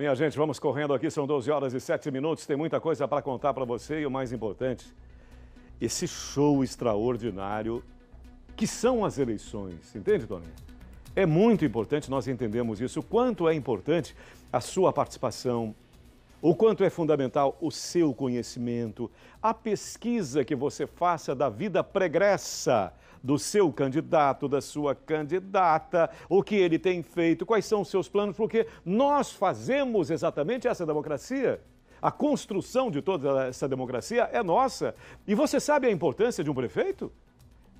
Minha gente, vamos correndo aqui, são 12 horas e 7 minutos, tem muita coisa para contar para você e o mais importante, esse show extraordinário que são as eleições, entende, Toninha? É muito importante nós entendemos isso, o quanto é importante a sua participação, o quanto é fundamental o seu conhecimento, a pesquisa que você faça da vida pregressa do seu candidato, da sua candidata, o que ele tem feito, quais são os seus planos, porque nós fazemos exatamente essa democracia. A construção de toda essa democracia é nossa. E você sabe a importância de um prefeito?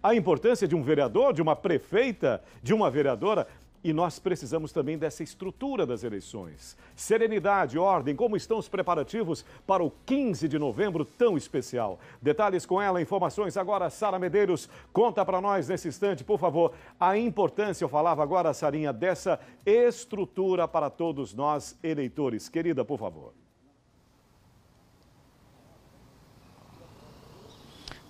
A importância de um vereador, de uma prefeita, de uma vereadora? E nós precisamos também dessa estrutura das eleições. Serenidade, ordem, como estão os preparativos para o 15 de novembro tão especial? Detalhes com ela, informações agora. Sara Medeiros, conta para nós nesse instante, por favor, a importância, eu falava agora, Sarinha, dessa estrutura para todos nós eleitores. Querida, por favor.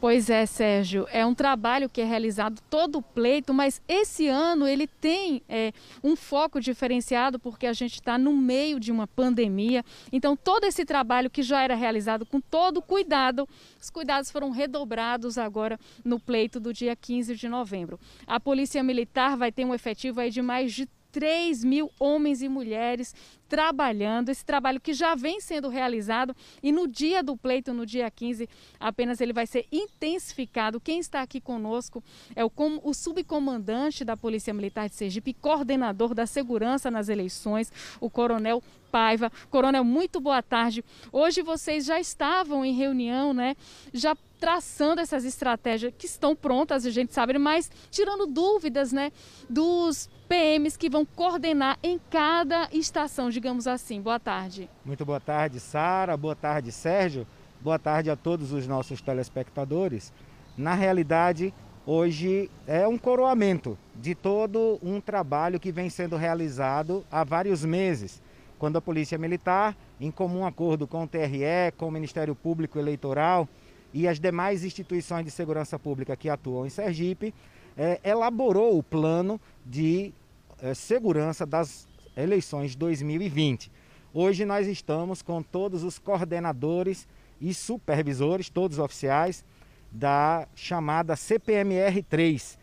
Pois é, Sérgio, é um trabalho que é realizado todo o pleito, mas esse ano ele tem é, um foco diferenciado porque a gente está no meio de uma pandemia. Então, todo esse trabalho que já era realizado com todo cuidado, os cuidados foram redobrados agora no pleito do dia 15 de novembro. A Polícia Militar vai ter um efetivo aí de mais de 3 mil homens e mulheres trabalhando, esse trabalho que já vem sendo realizado e no dia do pleito, no dia 15, apenas ele vai ser intensificado. Quem está aqui conosco é o, o subcomandante da Polícia Militar de Sergipe, coordenador da segurança nas eleições, o coronel Paiva. Coronel, muito boa tarde. Hoje vocês já estavam em reunião, né? Já traçando essas estratégias que estão prontas, a gente sabe, mas tirando dúvidas, né, dos PMs que vão coordenar em cada estação, digamos assim. Boa tarde. Muito boa tarde, Sara. Boa tarde, Sérgio. Boa tarde a todos os nossos telespectadores. Na realidade, hoje é um coroamento de todo um trabalho que vem sendo realizado há vários meses quando a Polícia Militar, em comum acordo com o TRE, com o Ministério Público Eleitoral e as demais instituições de segurança pública que atuam em Sergipe, é, elaborou o plano de é, segurança das eleições 2020. Hoje nós estamos com todos os coordenadores e supervisores, todos oficiais, da chamada CPMR 3,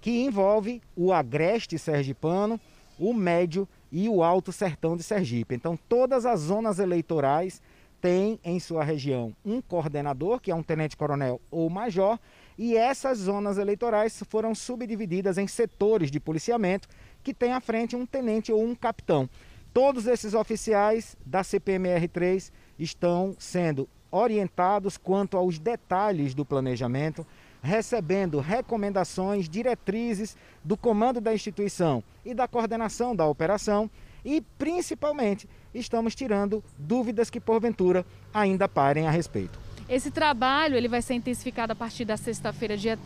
que envolve o agreste sergipano, o médio e o Alto Sertão de Sergipe. Então, todas as zonas eleitorais têm em sua região um coordenador, que é um tenente-coronel ou major, e essas zonas eleitorais foram subdivididas em setores de policiamento, que tem à frente um tenente ou um capitão. Todos esses oficiais da CPMR-3 estão sendo orientados quanto aos detalhes do planejamento, recebendo recomendações, diretrizes do comando da instituição e da coordenação da operação e, principalmente, estamos tirando dúvidas que, porventura, ainda parem a respeito. Esse trabalho ele vai ser intensificado a partir da sexta-feira, dia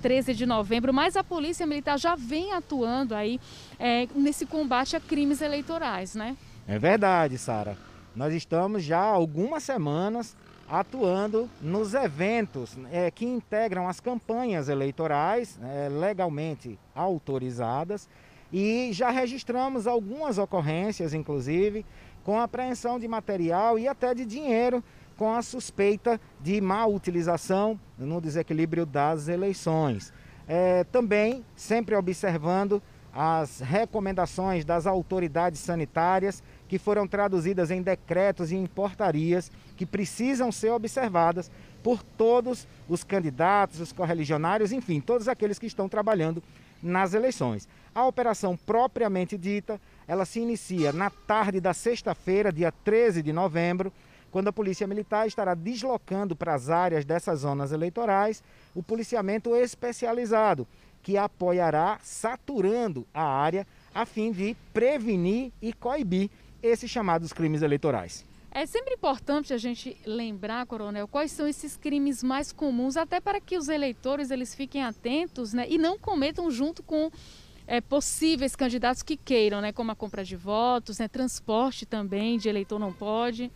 13 de novembro, mas a Polícia Militar já vem atuando aí é, nesse combate a crimes eleitorais, né? É verdade, Sara. Nós estamos já há algumas semanas atuando nos eventos é, que integram as campanhas eleitorais é, legalmente autorizadas e já registramos algumas ocorrências, inclusive, com apreensão de material e até de dinheiro com a suspeita de má utilização no desequilíbrio das eleições. É, também sempre observando as recomendações das autoridades sanitárias que foram traduzidas em decretos e em portarias que precisam ser observadas por todos os candidatos, os correligionários, enfim, todos aqueles que estão trabalhando nas eleições. A operação propriamente dita, ela se inicia na tarde da sexta-feira, dia 13 de novembro, quando a Polícia Militar estará deslocando para as áreas dessas zonas eleitorais o policiamento especializado, que apoiará saturando a área a fim de prevenir e coibir esses chamados crimes eleitorais. É sempre importante a gente lembrar, Coronel, quais são esses crimes mais comuns, até para que os eleitores eles fiquem atentos né, e não cometam junto com é, possíveis candidatos que queiram, né, como a compra de votos, né, transporte também de eleitor não pode.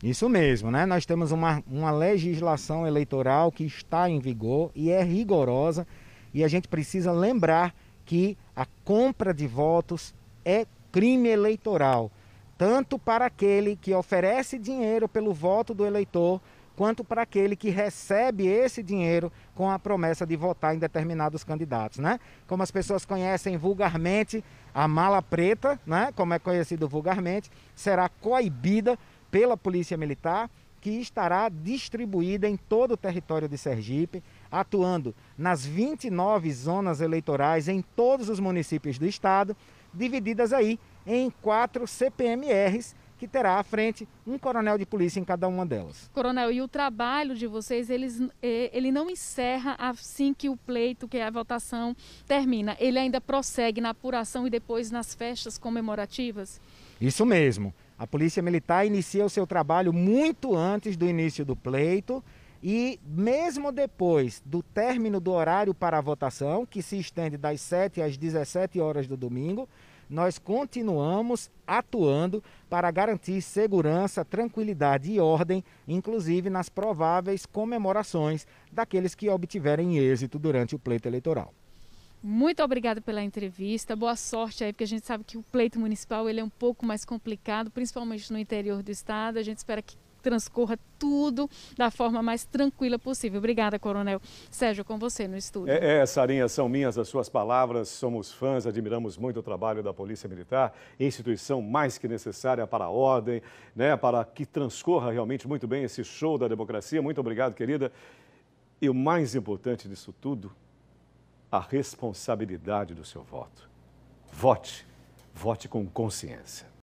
Isso mesmo, né? Nós temos uma, uma legislação eleitoral que está em vigor e é rigorosa e a gente precisa lembrar que a compra de votos é crime eleitoral tanto para aquele que oferece dinheiro pelo voto do eleitor, quanto para aquele que recebe esse dinheiro com a promessa de votar em determinados candidatos, né? Como as pessoas conhecem vulgarmente, a mala preta, né? Como é conhecido vulgarmente, será coibida pela Polícia Militar, que estará distribuída em todo o território de Sergipe, atuando nas 29 zonas eleitorais em todos os municípios do estado, divididas aí em quatro CPMRs que terá à frente um coronel de polícia em cada uma delas. Coronel, e o trabalho de vocês, eles, eh, ele não encerra assim que o pleito, que a votação termina. Ele ainda prossegue na apuração e depois nas festas comemorativas? Isso mesmo. A Polícia Militar inicia o seu trabalho muito antes do início do pleito e mesmo depois do término do horário para a votação, que se estende das 7 às 17 horas do domingo, nós continuamos atuando para garantir segurança, tranquilidade e ordem, inclusive nas prováveis comemorações daqueles que obtiverem êxito durante o pleito eleitoral. Muito obrigada pela entrevista. Boa sorte aí, porque a gente sabe que o pleito municipal ele é um pouco mais complicado, principalmente no interior do estado. A gente espera que transcorra tudo da forma mais tranquila possível. Obrigada, Coronel. Sérgio, com você no estúdio. É, é, Sarinha, são minhas as suas palavras. Somos fãs, admiramos muito o trabalho da Polícia Militar, instituição mais que necessária para a ordem, né, para que transcorra realmente muito bem esse show da democracia. Muito obrigado, querida. E o mais importante disso tudo, a responsabilidade do seu voto. Vote, vote com consciência.